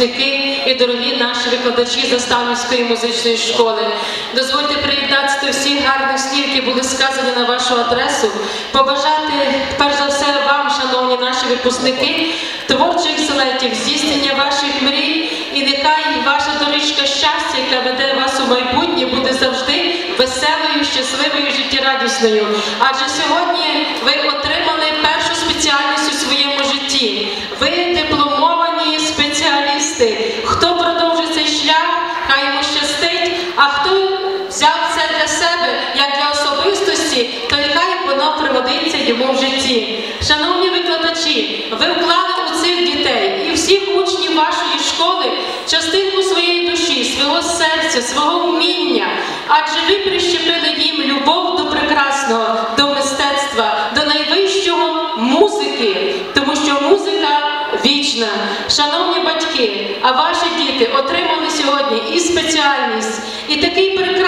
наші і дорогі наші викладачі Заставницької музичної школи. Дозвольте приєднатися до всіх гарних слів, які були сказані на вашу адресу. Побажати, перш за все, вам, шановні наші випускники, творчих злетів, здійснення ваших мрій, і нехай ваша доріжка щастя, яка веде вас у майбутнє, буде завжди веселою, щасливою, життєрадісною. Адже сьогодні ви отримали йому в житті. Шановні викладачі, ви вклали у цих дітей і всіх учнів вашої школи частинку своєї душі, свого серця, свого вміння, адже ви прищепили їм любов до прекрасного, до мистецтва, до найвищого музики, тому що музика вічна. Шановні батьки, а ваші діти отримали сьогодні і спеціальність, і такий прекрасний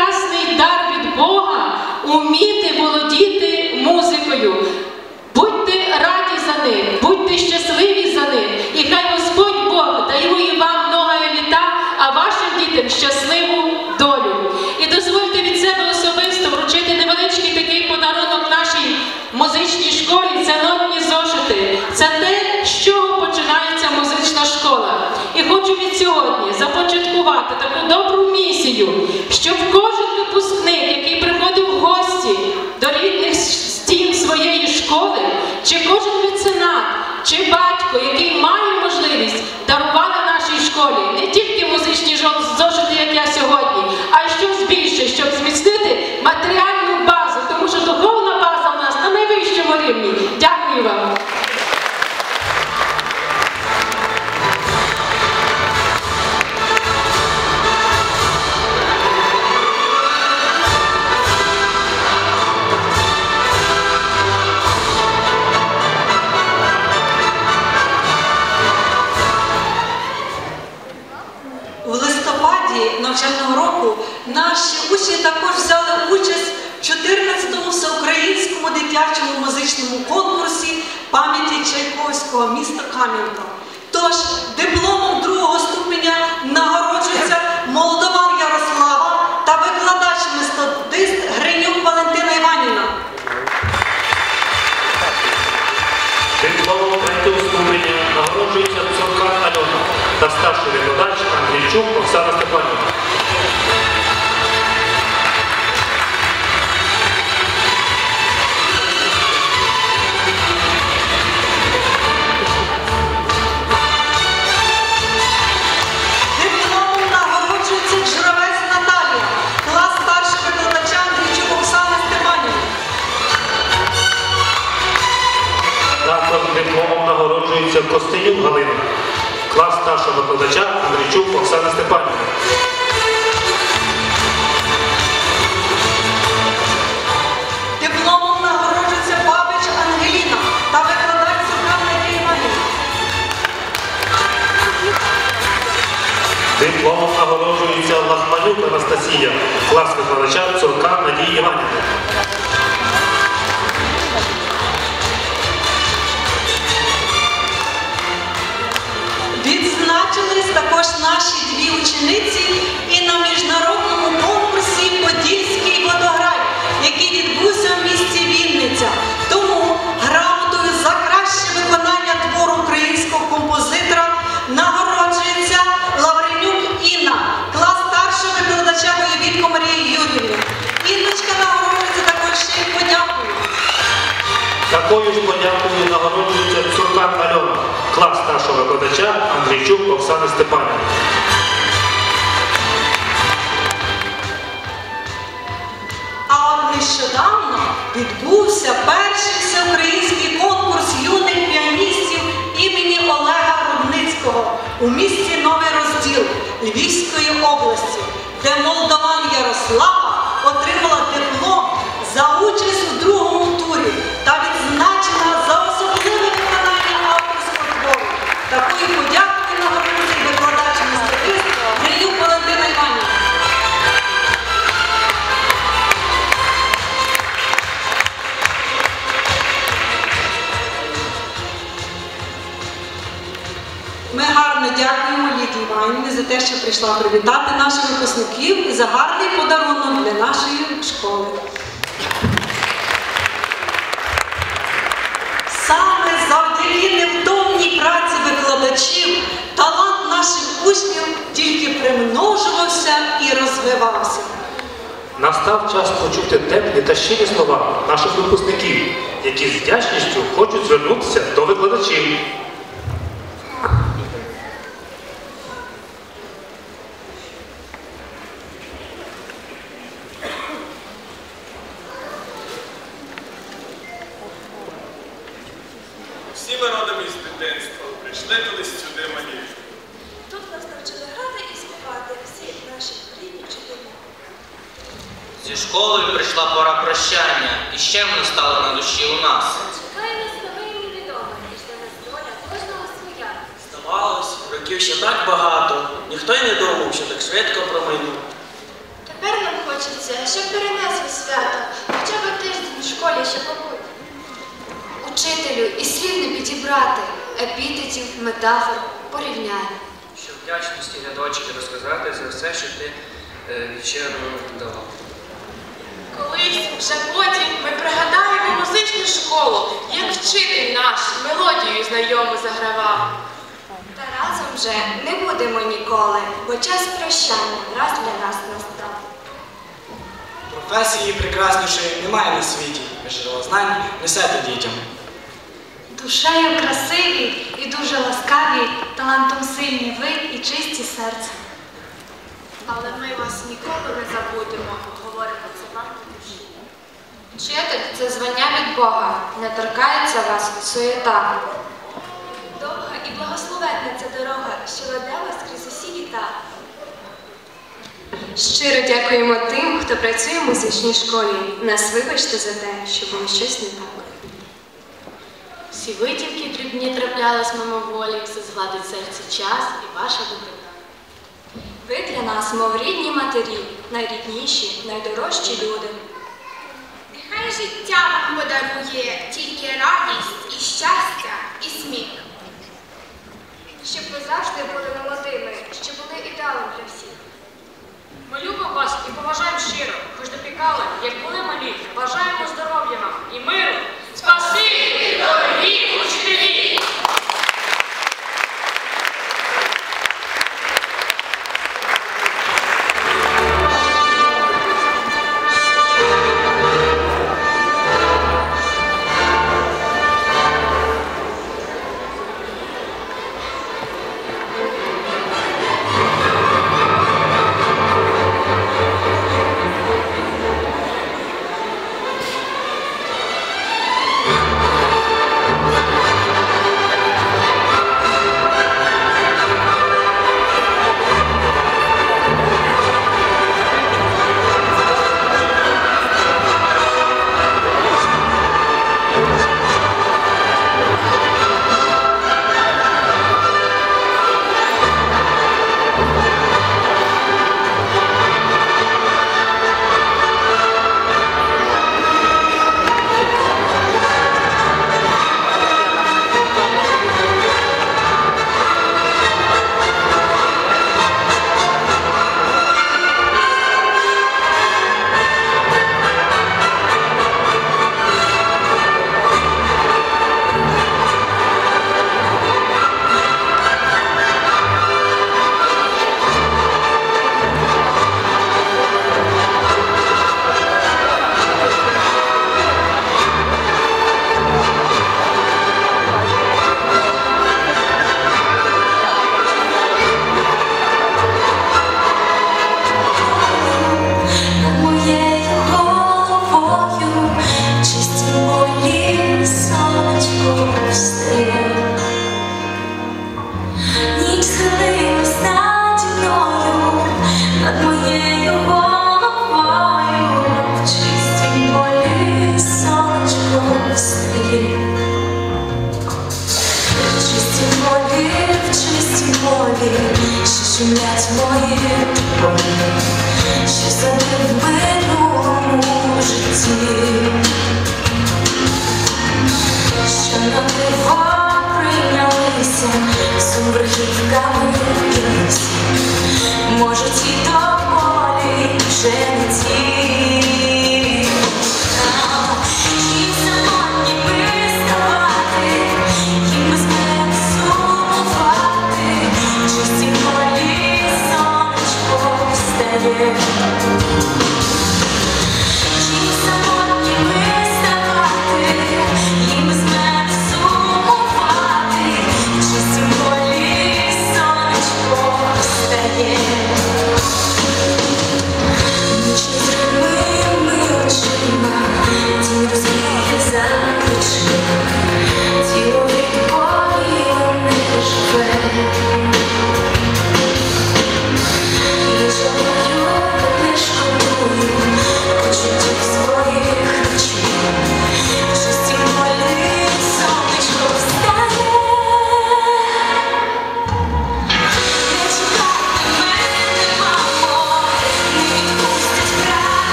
дітям щасливу долю. І дозвольте від себе особисто вручити невеличкий такий подарунок нашій музичній школі. Це нотні зошити. Це те, з чого починається музична школа. І хочу від сьогодні започаткувати таку добру місію, щоб кожен випускник, Чайковського міста Кам'янка. Тож дипломом другого ступеня нагороджується Молдован Ярослава та викладач методист Гринюк Валентина Іванівна. Дипломом третього ступеня нагороджується Цурка Альона та старший викладач Андрійчук Оксана Степанівна. Нагороджується Костенюк Галина, клас старшого викладача Андрійчук Оксана Степанівна. Дипломом нагороджується Бабич Ангеліна та викладач Надія Іванівна. Дипломом нагороджується Лахманюк Анастасія, клас викладача Цурка Надії Іванівни. Відзначились також наші дві учениці і на міжнародному конкурсі Подільський водограй, який відбувся в місті Вінниця. Старшого викладача Андрійчук Оксани Степанівни. А от нещодавно відбувся перший всеукраїнський конкурс юних піаністів імені Олега Рудницького у місті Новий Розділ Львівської області, де Молдаван Ярослава отримала диплом за участь Лідії Іванівні за те, що прийшла привітати наших випускників і за гарний подарунок для нашої школи. Саме завдяки невтомній праці викладачів талант наших учнів тільки примножувався і розвивався. Настав час почути теплі та щирі слова наших випускників, які з вдячністю хочуть звернутися до викладачів. Всі ми родом із дитинства, прийшли колись сюди малі. Тут нас навчили грати і співати всі наші рідні вчителі. Зі школою прийшла пора прощання, і ще воно стало на душі у нас. Чекає нас нове і невідоме, і жде нас доля кожного своя. Здавалось, років ще так багато, ніхто й не думав, що так швидко проминув. Тепер нам хочеться, щоб перенесли свято, хоча б тиждень в школі ще побути. Учителю і слів не підібрати, епітетів, метафор, порівнянь. Щоб вдячності глядачки розказати за все, що ти е, від давав. Колись вже потім ми пригадаємо музичну школу, як вчитель наш мелодію знайому загравав. Та разом вже не будемо ніколи, бо час прощання раз для нас настав. Професії прекраснішої немає на світі, джерело знань несете дітям. Душею красиві і дуже ласкаві, талантом сильні ви і чисті серця. Але ми вас ніколи не забудемо, говоримо це вам на душі. Вчитель це звання від Бога, не торкається вас суєта. Довга і благословенна ця дорога, що веде вас крізь усі літа. Щиро дякуємо тим, хто працює в музичній школі. Нас вибачте за те, що було щось не так. Всі витівки дрібні траплялись мимоволі, все згладить серце час і ваша дитина. Ви для нас, мов рідні матері, найрідніші, найдорожчі люди. Нехай життя вам подарує тільки радість і щастя, і сміх. Щоб ви завжди були молодими, щоб були ідеалом для всіх. Ми любимо вас і поважаємо щиро, хоч допікали, як були малі.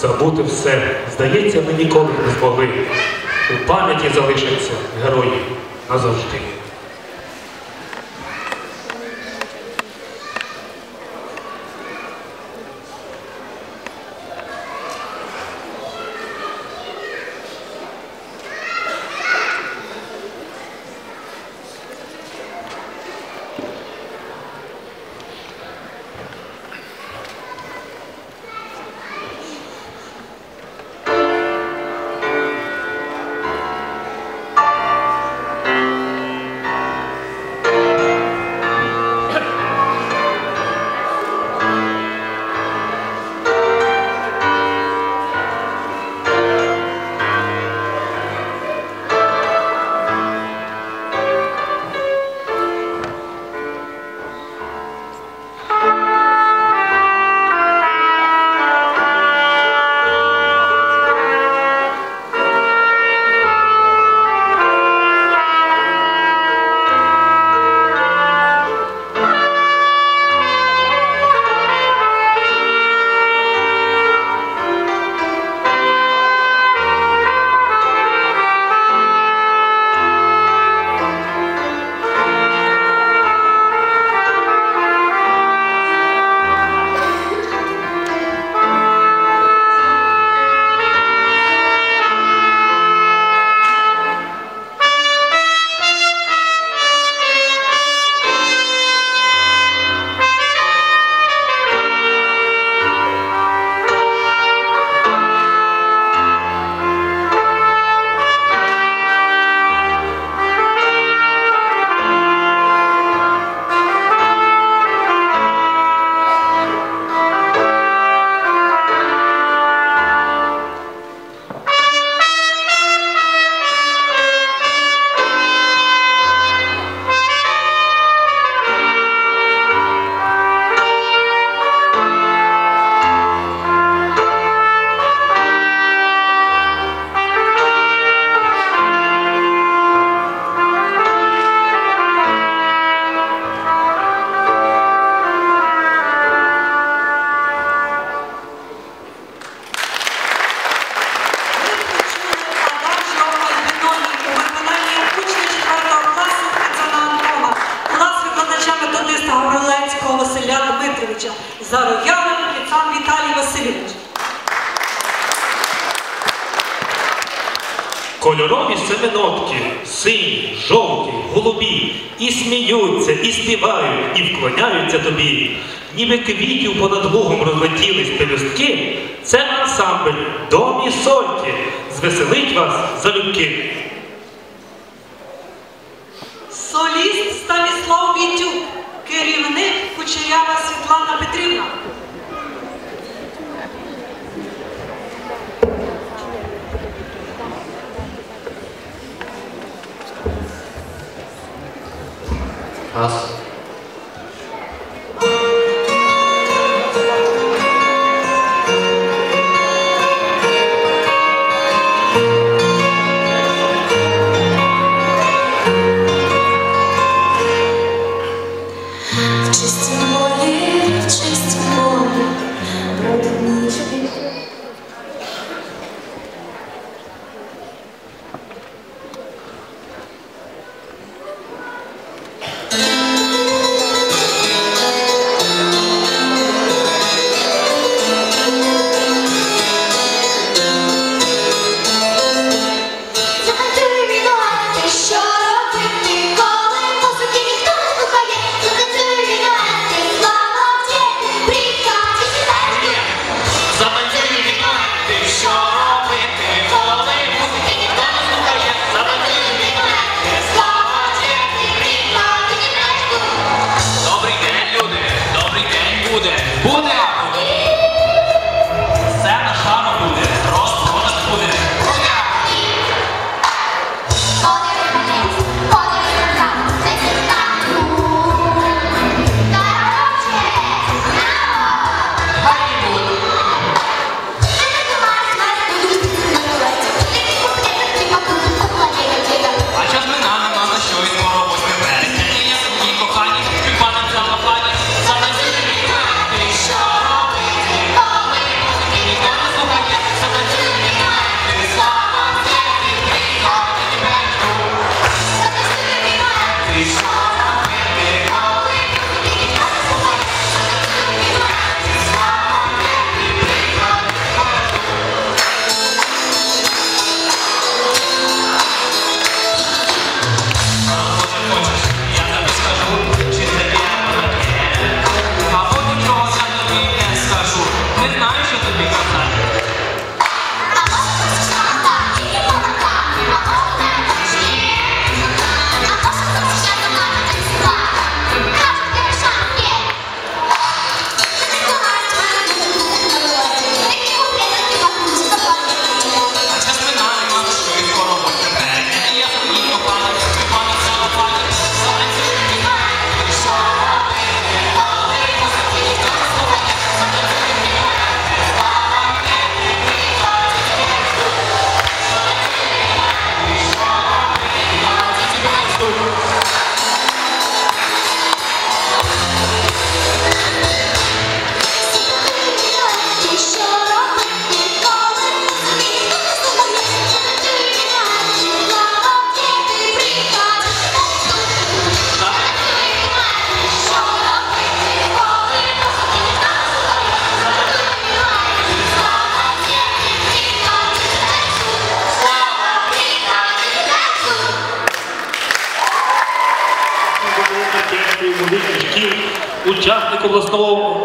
забути все. Здається, ми ніколи не змогли. У пам'яті залишаться герої назавжди. Васильовича, Зароянин Кицан Віталій Васильович. Кольорові семенотки, сині, жовті, голубі, і сміються, і співають, і вклоняються тобі. Ніби квітів понад лугом розлетілись пелюстки. Це ансамбль домі сольки. Звеселить вас залюбки. Соліст Станіслав Вітюк керівник Кучерява Світлана Петрівна. Раз. обласного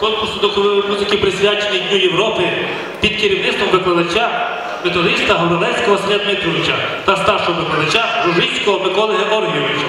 конкурсу духової музики, присвячений Дню Європи, під керівництвом викладача методиста Гаврилецького Василя Дмитровича та старшого викладача Ружицького Миколи Георгійовича.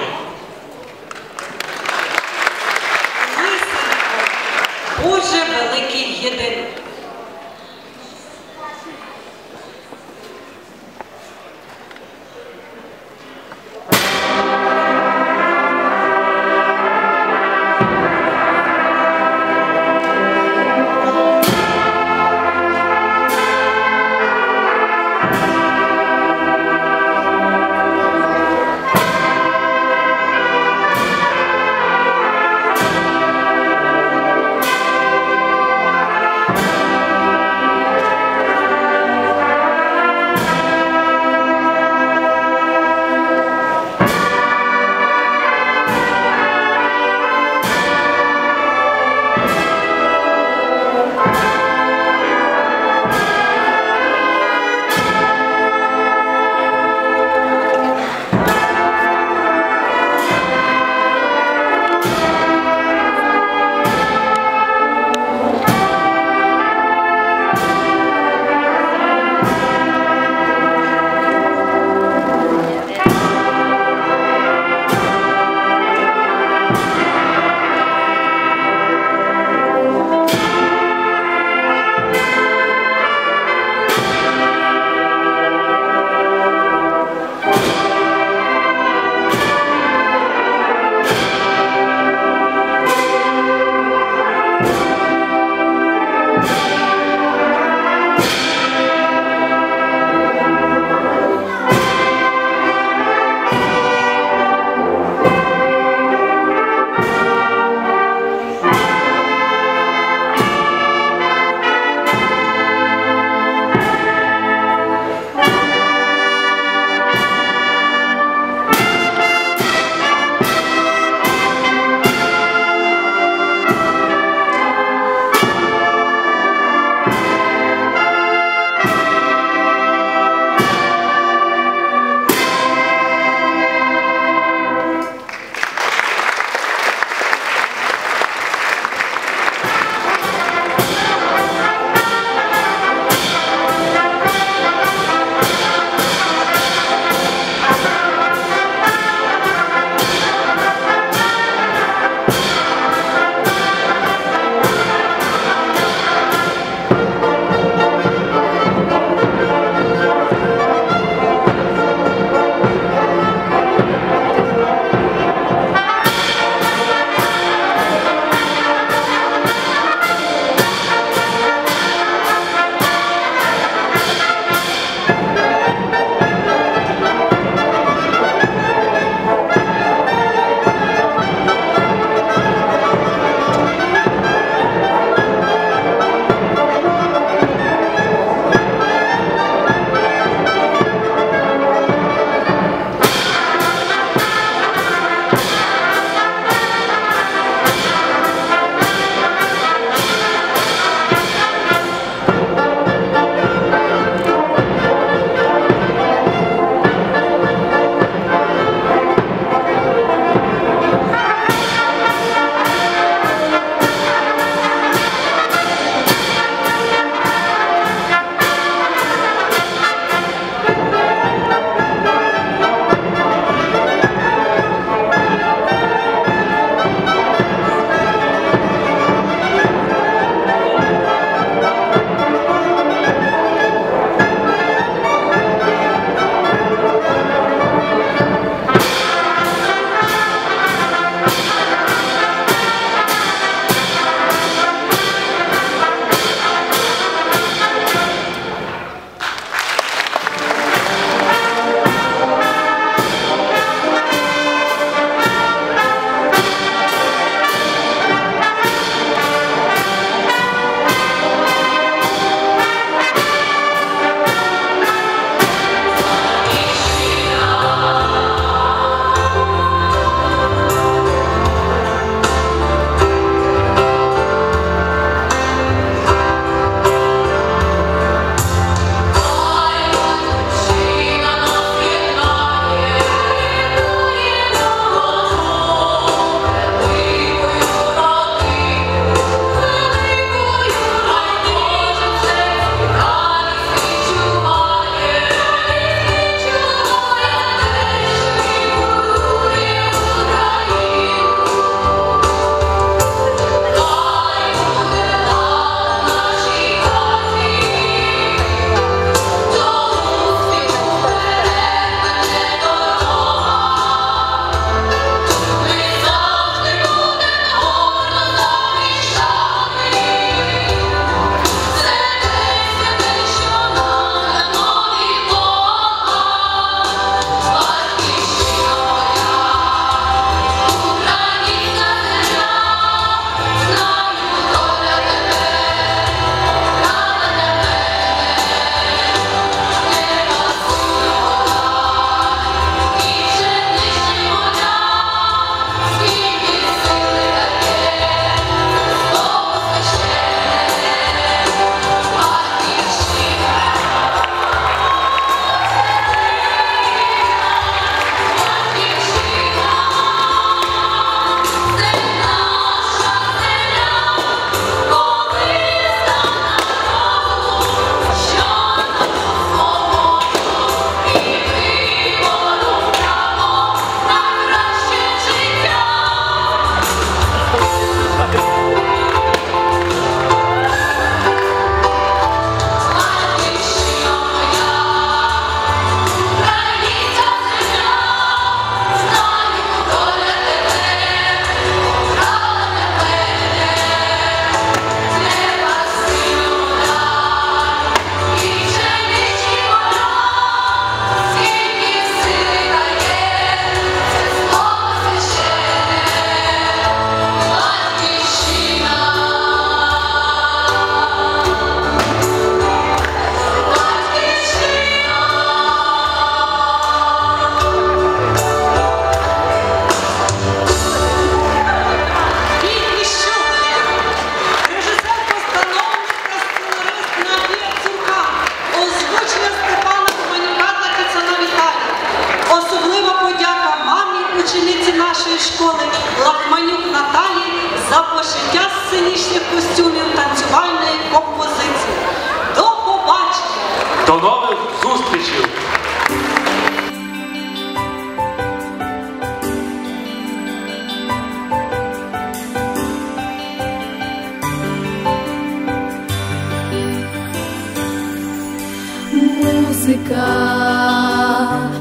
Музыка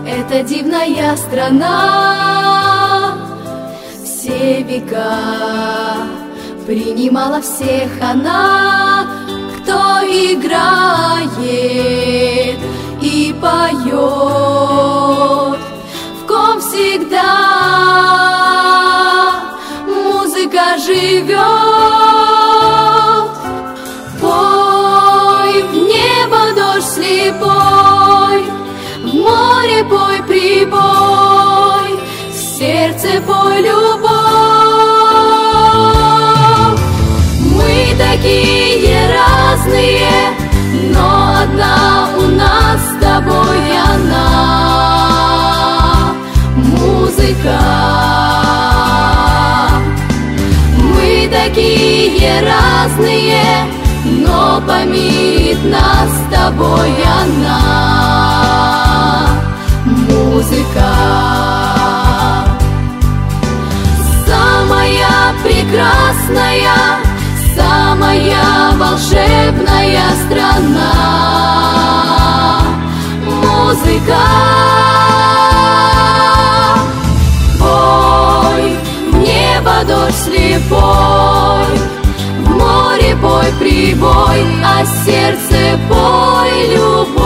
— это дивная страна. Все века принимала всех она, кто играет и поет, в ком всегда музыка живет. Пой в небо дождь слепой, прибой, в сердце пой любовь. Мы такие разные, но одна у нас с тобой она. Музыка. Мы такие разные, но помирит нас с тобой она. Музыка. Самая прекрасная, самая волшебная страна. Музыка. Пой, в небо дождь слепой, в море пой прибой, а сердце пой.